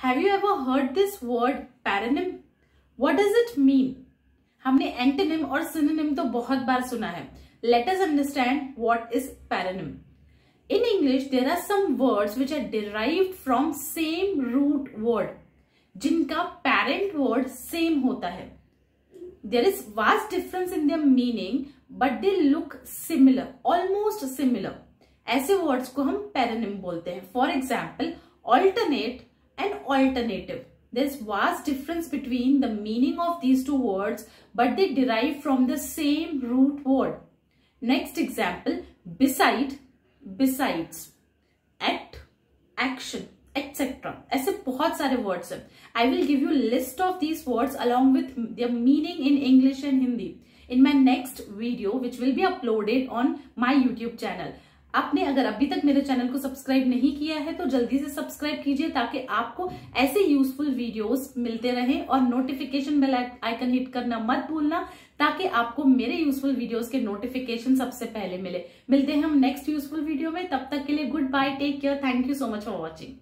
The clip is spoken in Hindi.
Have you ever heard this word paronym what does it mean हमने एंटेनिम और सिनेम तो बहुत बार सुना है। Let's understand what is paronym in English there are some words which are derive from same root word जिनका पैरेंट वर्ड सेम होता है। There is vast difference in their meaning but they look similar almost similar ऐसे वर्ड्स को हम पेरानिम बोलते हैं। For example alternate and alternative. There is vast difference between the meaning of these two words, but they derive from the same root word. Next example, beside, besides, at, action, etc. ऐसे बहुत सारे words हैं. I will give you list of these words along with their meaning in English and Hindi in my next video which will be uploaded on my YouTube channel. आपने अगर अभी तक मेरे चैनल को सब्सक्राइब नहीं किया है तो जल्दी से सब्सक्राइब कीजिए ताकि आपको ऐसे यूजफुल वीडियोस मिलते रहें और नोटिफिकेशन बेल आइकन हिट करना मत भूलना ताकि आपको मेरे यूजफुल वीडियोस के नोटिफिकेशन सबसे पहले मिले। मिलते हैं हम नेक्स्ट यूजफुल वीडियो में, तब तक के लिए goodbye take care thank you so much for watching